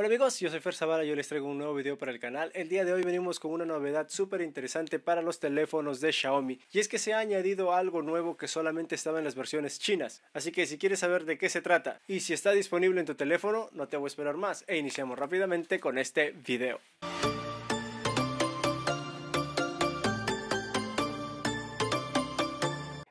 Hola amigos, yo soy Fer Zavala yo les traigo un nuevo video para el canal. El día de hoy venimos con una novedad súper interesante para los teléfonos de Xiaomi y es que se ha añadido algo nuevo que solamente estaba en las versiones chinas. Así que si quieres saber de qué se trata y si está disponible en tu teléfono, no te voy a esperar más e iniciamos rápidamente con este video.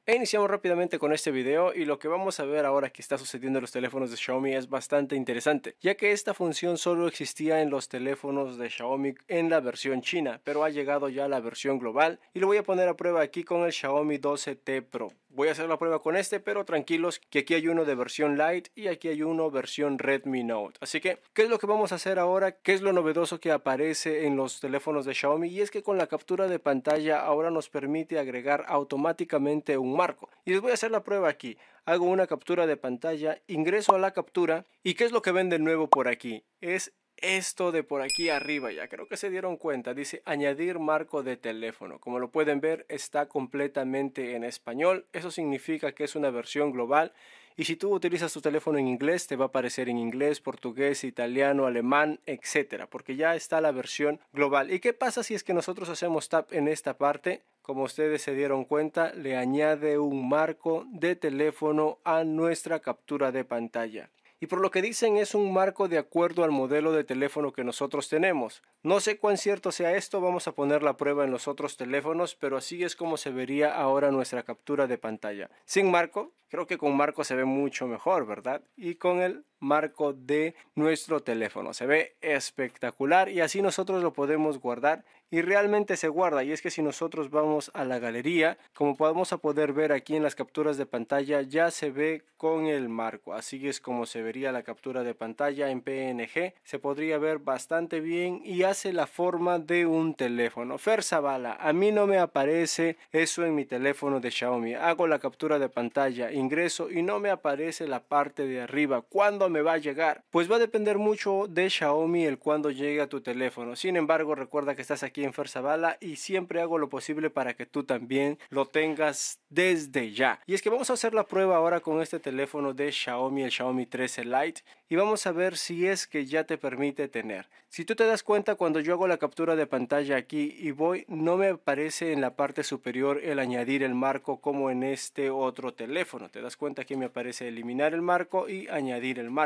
E iniciamos rápidamente con este video y lo que vamos a ver ahora que está sucediendo en los teléfonos de Xiaomi es bastante interesante, ya que esta función solo existía en los teléfonos de Xiaomi en la versión china, pero ha llegado ya a la versión global y lo voy a poner a prueba aquí con el Xiaomi 12T Pro. Voy a hacer la prueba con este, pero tranquilos que aquí hay uno de versión Lite y aquí hay uno versión Redmi Note. Así que, ¿qué es lo que vamos a hacer ahora? ¿Qué es lo novedoso que aparece en los teléfonos de Xiaomi? Y es que con la captura de pantalla ahora nos permite agregar automáticamente un marco. Y les voy a hacer la prueba aquí. Hago una captura de pantalla, ingreso a la captura y ¿qué es lo que ven de nuevo por aquí? Es esto de por aquí arriba, ya creo que se dieron cuenta, dice añadir marco de teléfono. Como lo pueden ver, está completamente en español. Eso significa que es una versión global. Y si tú utilizas tu teléfono en inglés, te va a aparecer en inglés, portugués, italiano, alemán, etcétera, porque ya está la versión global. ¿Y qué pasa si es que nosotros hacemos tap en esta parte? Como ustedes se dieron cuenta, le añade un marco de teléfono a nuestra captura de pantalla y por lo que dicen es un marco de acuerdo al modelo de teléfono que nosotros tenemos. No sé cuán cierto sea esto, vamos a poner la prueba en los otros teléfonos, pero así es como se vería ahora nuestra captura de pantalla. Sin marco, creo que con marco se ve mucho mejor, ¿verdad? Y con el marco de nuestro teléfono. Se ve espectacular y así nosotros lo podemos guardar y realmente se guarda. Y es que si nosotros vamos a la galería como podemos a poder ver aquí en las capturas de pantalla ya se ve con el marco. Así es como se vería la captura de pantalla en PNG se podría ver bastante bien y hace la forma de un teléfono. Fer Zavala a mí no me aparece eso en mi teléfono de Xiaomi. Hago la captura de pantalla ingreso y no me aparece la parte de arriba ¿cuándo me va a llegar? pues va a depender mucho de Xiaomi el cuando llegue a tu teléfono sin embargo recuerda que estás aquí en Ferzabala y siempre hago lo posible para que tú también lo tengas desde ya. Y es que vamos a hacer la prueba ahora con este teléfono de Xiaomi, el Xiaomi 13 Lite, y vamos a ver si es que ya te permite tener. Si tú te das cuenta cuando yo hago la captura de pantalla aquí y voy, no me aparece en la parte superior el añadir el marco como en este otro teléfono. Te das cuenta que me aparece eliminar el marco y añadir el marco.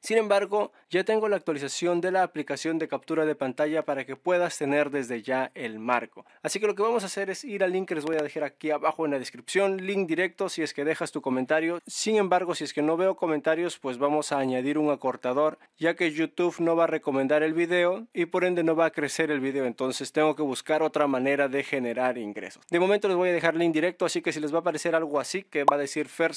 Sin embargo, ya tengo la actualización de la aplicación de captura de pantalla para que puedas tener desde ya el marco. Así que lo que vamos a hacer es ir al link que les voy a dejar aquí abajo en la descripción, link directo si es que dejas tu comentario. Sin embargo, si es que no veo comentarios, pues vamos a añadir un acortador, ya que YouTube no va a recomendar el video y por ende no va a crecer el video, entonces tengo que buscar otra manera de generar ingresos. De momento les voy a dejar link directo, así que si les va a aparecer algo así que va a decir Fer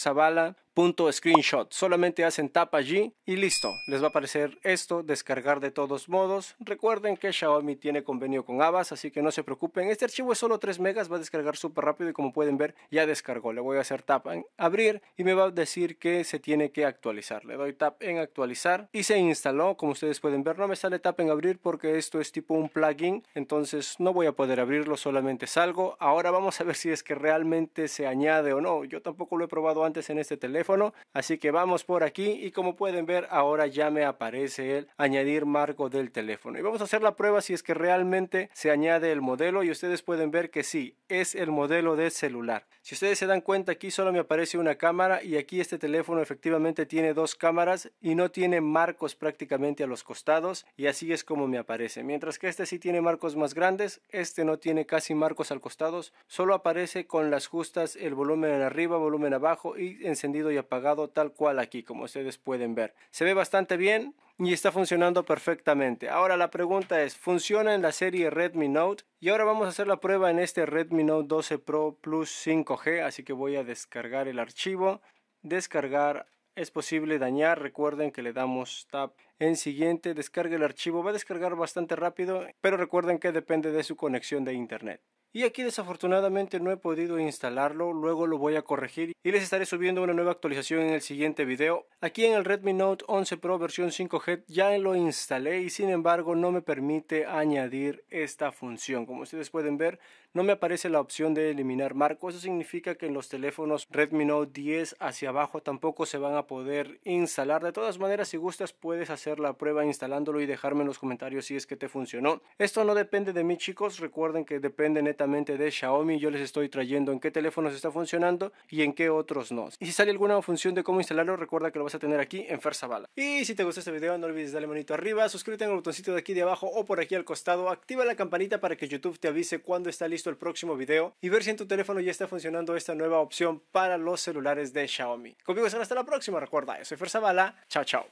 punto screenshot. Solamente hacen tap allí y listo. Les va a aparecer esto descargar de todos modos. Recuerden que Xiaomi tiene convenio con Avas así que no se preocupen. Este archivo es solo 3 megas va a descargar súper rápido y como pueden ver ya descargó. Le voy a hacer tap en abrir y me va a decir que se tiene que actualizar. Le doy tap en actualizar y se instaló. Como ustedes pueden ver no me sale tap en abrir porque esto es tipo un plugin entonces no voy a poder abrirlo solamente salgo. Ahora vamos a ver si es que realmente se añade o no. Yo tampoco lo he probado antes en este teléfono así que vamos por aquí y como pueden ver ahora ya me aparece el añadir marco del teléfono. Y vamos a hacer la prueba si es que realmente se añade el modelo y ustedes pueden ver que sí es el modelo de celular. Si ustedes se dan cuenta aquí solo me aparece una cámara y aquí este teléfono efectivamente tiene dos cámaras y no tiene marcos prácticamente a los costados y así es como me aparece. Mientras que este sí tiene marcos más grandes este no tiene casi marcos al costados solo aparece con las justas el volumen arriba volumen abajo y encendido y apagado tal cual aquí como ustedes pueden ver. Se ve bastante bien y está funcionando perfectamente. Ahora la pregunta es, ¿funciona en la serie Redmi Note? Y ahora vamos a hacer la prueba en este Redmi Note 12 Pro Plus 5G, así que voy a descargar el archivo, descargar es posible dañar. Recuerden que le damos tap en siguiente, descargue el archivo. Va a descargar bastante rápido, pero recuerden que depende de su conexión de internet. Y aquí desafortunadamente no he podido instalarlo, luego lo voy a corregir y les estaré subiendo una nueva actualización en el siguiente video. Aquí en el Redmi Note 11 Pro versión 5G ya lo instalé y sin embargo no me permite añadir esta función. Como ustedes pueden ver, no me aparece la opción de eliminar marco. Eso significa que en los teléfonos Redmi Note 10 hacia abajo tampoco se van a poder instalar. De todas maneras, si gustas puedes hacer la prueba instalándolo y dejarme en los comentarios si es que te funcionó. Esto no depende de mí chicos, recuerden que depende netamente de Xiaomi. Yo les estoy trayendo en qué teléfonos está funcionando y en qué otros no. Y si sale alguna función de cómo instalarlo, recuerda que lo vas a tener aquí en Fersabala. Y si te gustó este video, no olvides darle manito arriba, suscríbete en el botoncito de aquí de abajo o por aquí al costado, activa la campanita para que YouTube te avise cuando está listo el próximo video y ver si en tu teléfono ya está funcionando esta nueva opción para los celulares de Xiaomi. Conmigo hasta la próxima, recuerda, yo soy Fersabala, chao chao.